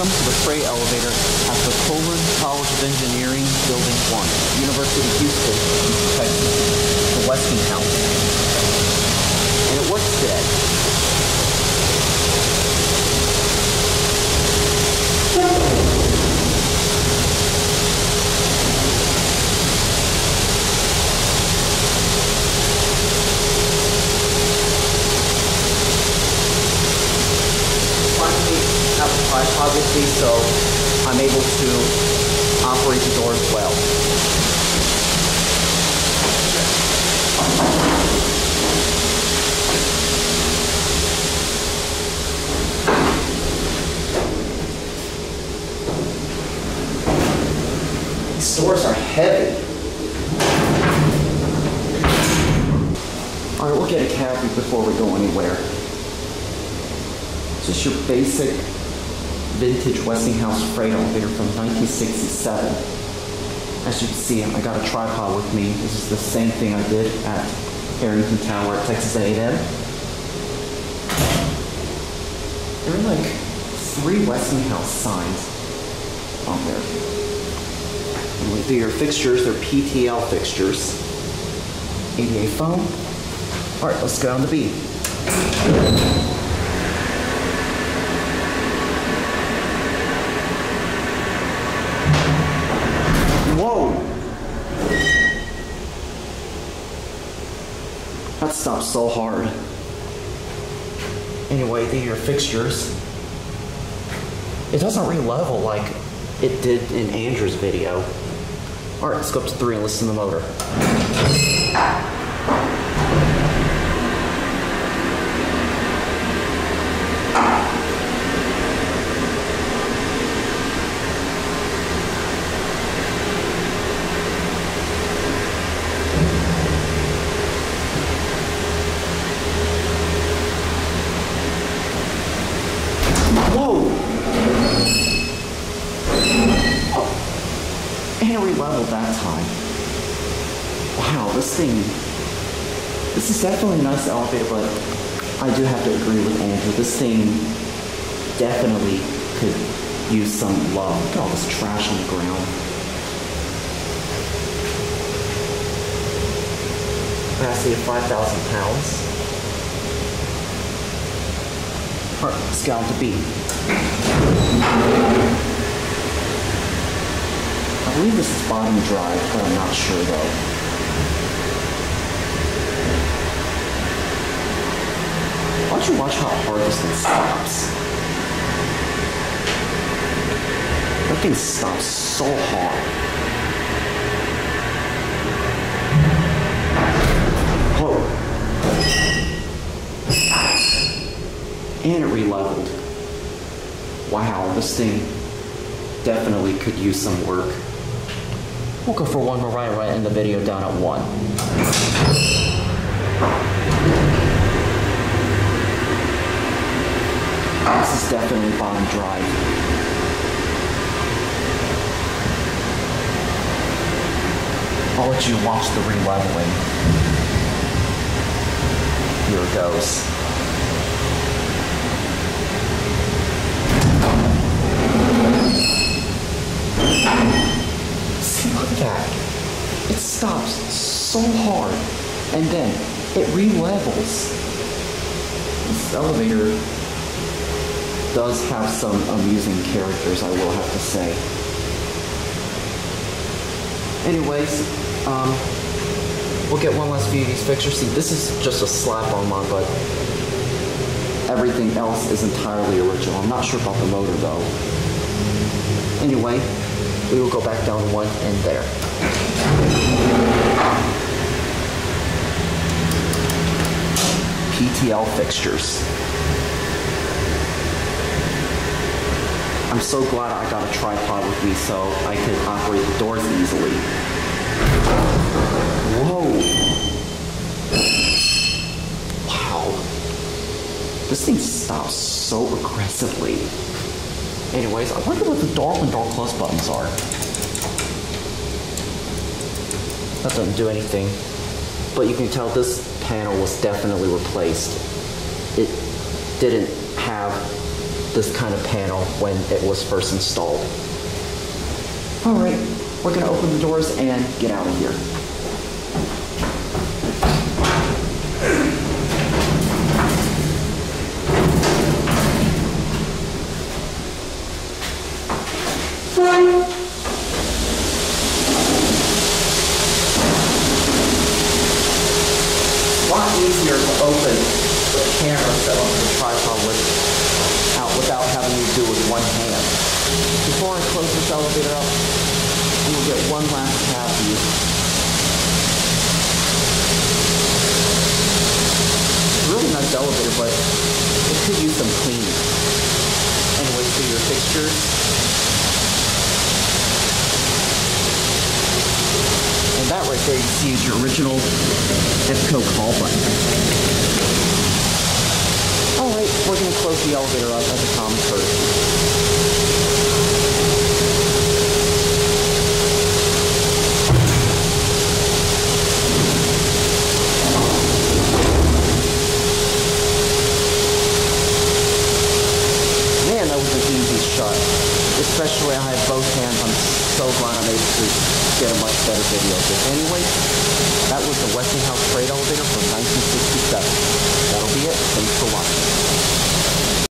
Welcome to the freight elevator at the Cullen College of Engineering, Building 1, University of Houston, Houston, Texas, the Westinghouse. And it works today. Finally, have a tripod with me so I'm able to operate the door as well. These doors are heavy. All right, we'll get a cab view before we go anywhere. Just your basic vintage Westinghouse freight elevator from 1967. As you can see, I got a tripod with me. This is the same thing I did at Harrington Tower at Texas A&M. There are like three Westinghouse signs on there. And do your fixtures, they're PTL fixtures. ADA foam. All right, let's go on the beam. So hard. Anyway, are your fixtures. It doesn't re-level like it did in Andrew's video. Alright, let's go up to three and listen to the motor. Whoa! And it that time. Wow, this thing, this is definitely a nice elevator, but I do have to agree with Andrew. This thing definitely could use some love. Look at all this trash on the ground. Capacity of 5,000 pounds. Get on to B. Believe this is bottom drive, but I'm not sure though. Why don't you watch how hard this thing stops? That thing stops so hard. And it re-leveled. Wow, this thing definitely could use some work. We'll go for one more right right end the video down at one. This is definitely bottom drive. I'll let you watch the re-leveling. Here it goes. That. It stops so hard, and then it re-levels. This elevator does have some amusing characters, I will have to say. Anyways, um, we'll get one last view of these fixtures. See, this is just a slap on mod, but everything else is entirely original. I'm not sure about the motor though. Anyway, we will go back down one and there. PTL fixtures. I'm so glad I got a tripod with me so I could operate the doors easily. Whoa. Wow. This thing stops so aggressively. Anyways, I wonder what the door and door close buttons are. That doesn't do anything. But you can tell this panel was definitely replaced. It didn't have this kind of panel when it was first installed. All right, we're gonna open the doors and get out of here. A lot easier to open the camera set on the tripod without, without having to do it with one hand. Before I close this elevator up, I'm gonna get one last cab view. It's a really nice elevator, but it could use some cleaning. Anyway, so your fixtures. And see is your original EPCO call button. All right, we're gonna close the elevator up as a common courtesy. Especially I have both hands. I'm so glad I'm able to get a much better video of. Anyway, that was the Westinghouse freight elevator from 1967. That'll be it. Thanks for watching.